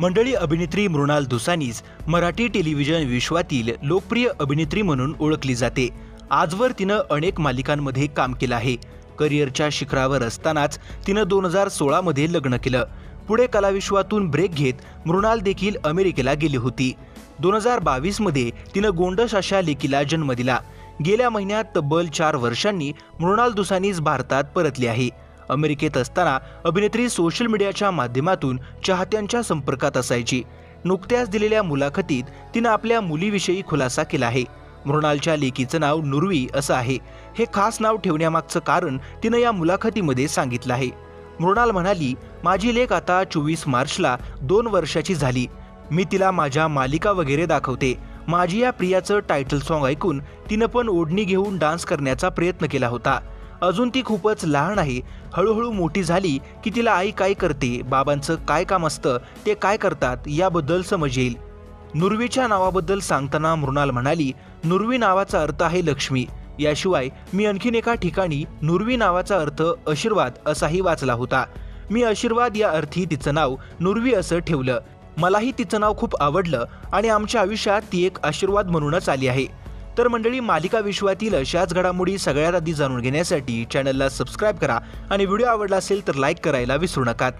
मंडळी अभिनेत्री मृणाल दुसानीज मराठी टेलिव्हिजन विश्वातील लोकप्रिय अभिनेत्री म्हणून ओळखली जाते. आजवर तिनं अनेक मालिकांमध्ये काम केलं आहे. करिअरच्या शिखरावर असतानाच तिनं दोन हजार सोळामध्ये लग्न केलं. पुढे कलाविश्वातून ब्रेक घेत मृणाल देखील अमेरिकेला गेली होती. दोन हजार बावीसमध्ये तिनं गोंडस अशा लेकीला जन्म दिला. गेल्या महिन्यात तब्बल चार वर्षांनी मृणाल दुसानीज भारतात परतली आहे. अमेरिकेत असताना अभिनेत्री सोशल मीडियाच्या माध्यमातून चाहत्यांच्या संपर्कात असायची. नुकत्याच दिलेल्या मुलाखतीत तिनं आपल्या मुलीविषयी खुलासा केला आहे. मृणालच्या लेकीचं नाव नुरवी असं आहे. हे खास नाव ठेवण्यामागचं कारण तिनं या मुलाखतीमध्ये सांगितलं आहे. मृणाल म्हणाली माझी लेख आता चोवीस मार्चला दोन वर्षाची झाली. मी तिला माझ्या मालिका वगैरे दाखवते. माझी या प्रियाचं टायटल सॉन्ग ऐकून तिनं पण ओढणी घेऊन डान्स करण्याचा प्रयत्न केला होता. अजून ती खूपच लहान आहे. हळूहळू मोठी झाली की तिला आई काय करते बाबांचं काय काम असतं ते काय करतात याबद्दल समज येईल. नुर्वीच्या नावाबद्दल सांगताना मृणाल म्हणाली नुर्वी नावाचा अर्थ आहे लक्ष्मी. याशिवाय मी आणखीन एका ठिकाणी नुर्वी नावाचा अर्थ आशीर्वाद असाही वाचला होता. मी आशीर्वाद या अर्थी तिचं नाव नुर्वी असं ठेवलं. मलाही तिचं नाव खूप आवडलं आणि आमच्या आयुष्यात ती एक आशीर्वाद म्हणूनच आली आहे. तर मंडळी मालिका विश्वातील अशाच घडामोडी सगळ्यात आधी जाणून घेण्यासाठी चॅनलला सबस्क्राईब करा आणि व्हिडिओ आवडला असेल तर लाईक करायला विसरू नका.